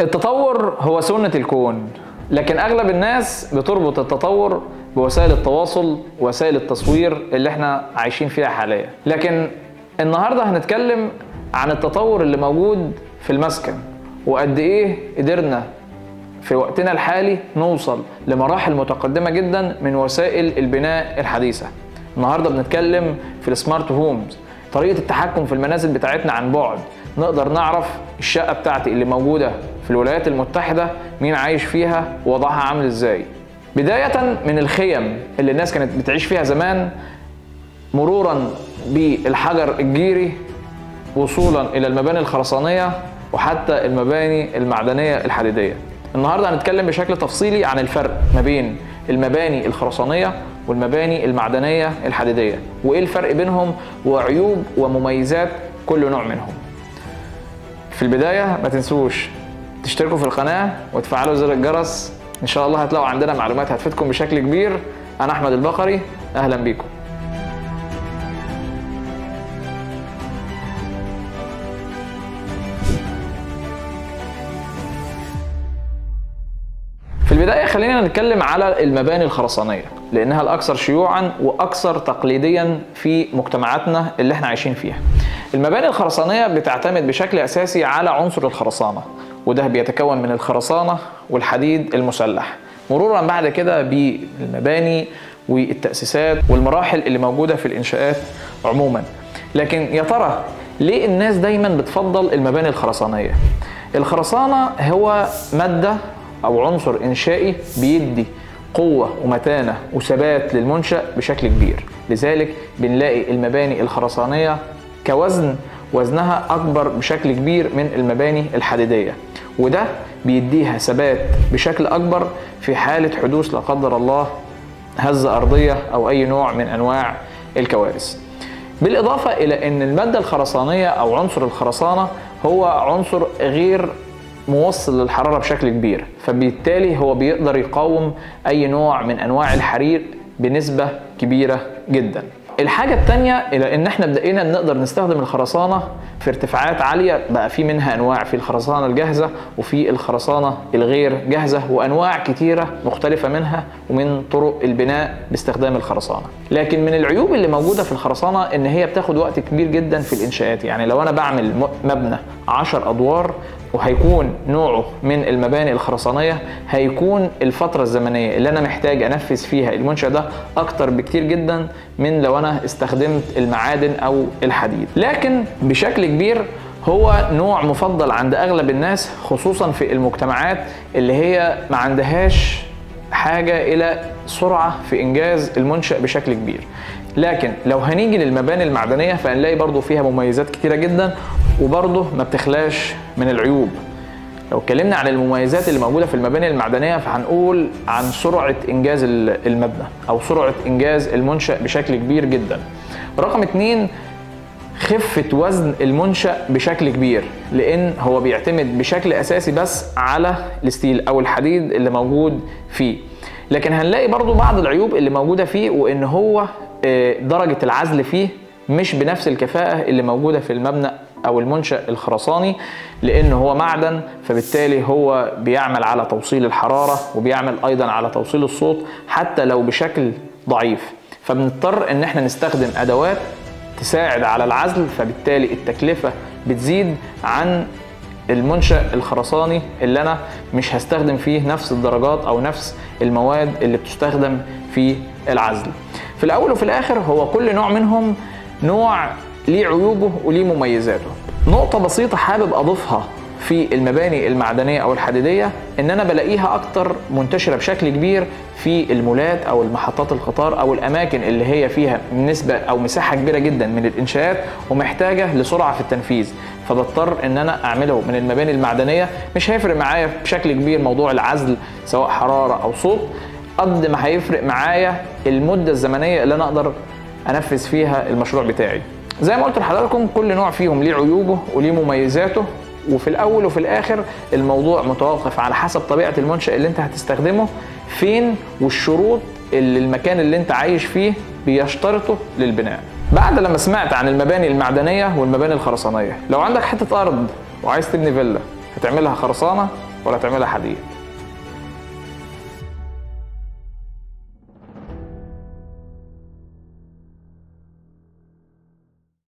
التطور هو سنة الكون لكن أغلب الناس بتربط التطور بوسائل التواصل ووسائل التصوير اللي إحنا عايشين فيها حاليا. لكن النهاردة هنتكلم عن التطور اللي موجود في المسكن وقد إيه قدرنا في وقتنا الحالي نوصل لمراحل متقدمة جدا من وسائل البناء الحديثة. النهاردة بنتكلم في السمارت هومز طريقة التحكم في المنازل بتاعتنا عن بعد. نقدر نعرف الشقة بتاعتي اللي موجودة في الولايات المتحدة مين عايش فيها ووضعها عامل إزاي. بداية من الخيم اللي الناس كانت بتعيش فيها زمان مرورا بالحجر الجيري وصولا إلى المباني الخرسانية وحتى المباني المعدنية الحديدية. النهاردة هنتكلم بشكل تفصيلي عن الفرق ما بين المباني الخرسانية والمباني المعدنية الحديدية وإيه الفرق بينهم وعيوب ومميزات كل نوع منهم. في البداية ما تنسوش تشتركوا في القناة وتفعلوا زر الجرس. إن شاء الله هتلاقوا عندنا معلومات هتفيدكم بشكل كبير. أنا أحمد البقري أهلا بيكم. في البداية خلينا نتكلم على المباني الخرسانية لأنها الأكثر شيوعا وأكثر تقليديا في مجتمعاتنا اللي إحنا عايشين فيها. المباني الخرسانية بتعتمد بشكل أساسي على عنصر الخرسانة وده بيتكون من الخرسانة والحديد المسلح. مرورا بعد كده بالمباني والتأسيسات والمراحل اللي موجودة في الإنشاءات عموما. لكن يا ترى ليه الناس دايما بتفضل المباني الخرسانية؟ الخرسانة هو مادة أو عنصر إنشائي بيدي قوة ومتانة وثبات للمنشأ بشكل كبير. لذلك بنلاقي المباني الخرسانية كوزن وزنها أكبر بشكل كبير من المباني الحديدية. وده بيديها ثبات بشكل أكبر في حالة حدوث لا قدر الله هزه أرضية أو أي نوع من أنواع الكوارث. بالإضافة إلى إن المادة الخرسانية أو عنصر الخرسانة هو عنصر غير موصل للحرارة بشكل كبير فبالتالي هو بيقدر يقاوم أي نوع من أنواع الحريق بنسبة كبيرة جدا. الحاجة التانية إلى إن إحنا بدأنا نقدر نستخدم الخرسانة في ارتفاعات عالية بقى في منها أنواع في الخرسانة الجاهزة وفي الخرسانة الغير جاهزة وأنواع كتيرة مختلفة منها ومن طرق البناء باستخدام الخرسانة. لكن من العيوب اللي موجودة في الخرسانة إن هي بتاخد وقت كبير جدا في الإنشاءات. يعني لو أنا بعمل مبنى 10 أدوار وهيكون نوعه من المباني الخرسانية هيكون الفترة الزمنية اللي أنا محتاج أنفذ فيها المنشأ ده أكتر بكتير جدا من لو أنا استخدمت المعادن أو الحديد. لكن بشكل كبير هو نوع مفضل عند أغلب الناس خصوصا في المجتمعات اللي هي ما عندهاش حاجة إلى سرعة في إنجاز المنشأ بشكل كبير. لكن لو هنيجي للمباني المعدنية فهنلاقي برضو فيها مميزات كتيرة جدا وبرضه ما بتخلاش من العيوب. لو اتكلمنا عن المميزات اللي موجودة في المباني المعدنية فهنقول عن سرعة إنجاز المبنى أو سرعة إنجاز المنشأ بشكل كبير جدا. رقم اتنين خفة وزن المنشأ بشكل كبير لأن هو بيعتمد بشكل أساسي بس على الستيل أو الحديد اللي موجود فيه. لكن هنلاقي برضو بعض العيوب اللي موجودة فيه وإن هو درجة العزل فيه مش بنفس الكفاءة اللي موجودة في المبنى أو المنشأ الخرساني لأن هو معدن فبالتالي هو بيعمل على توصيل الحرارة وبيعمل أيضا على توصيل الصوت حتى لو بشكل ضعيف. فبنضطر إن إحنا نستخدم أدوات تساعد على العزل فبالتالي التكلفة بتزيد عن المنشأ الخرساني اللي أنا مش هستخدم فيه نفس الدرجات أو نفس المواد اللي بتستخدم في العزل. في الأول وفي الآخر هو كل نوع منهم نوع ليه عيوبه وليه مميزاته. نقطة بسيطة حابب أضيفها في المباني المعدنية أو الحديدية إن أنا بلاقيها أكتر منتشرة بشكل كبير في المولات أو المحطات القطار أو الأماكن اللي هي فيها نسبة أو مساحة كبيرة جدا من الإنشاءات ومحتاجة لسرعة في التنفيذ. فبضطر إن أنا أعمله من المباني المعدنية. مش هيفرق معايا بشكل كبير موضوع العزل سواء حرارة أو صوت. قد ما هيفرق معايا المدة الزمنية اللي أنا أقدر أنفذ فيها المشروع بتاعي. زي ما قلت لحضراتكم كل نوع فيهم ليه عيوبه وليه مميزاته وفي الأول وفي الآخر الموضوع متوقف على حسب طبيعة المنشأ اللي انت هتستخدمه فين والشروط اللي المكان اللي انت عايش فيه بيشترطه للبناء. بعد لما سمعت عن المباني المعدنية والمباني الخرسانية لو عندك حتة أرض وعايز تبني فيلا هتعملها خرسانة ولا تعملها حديد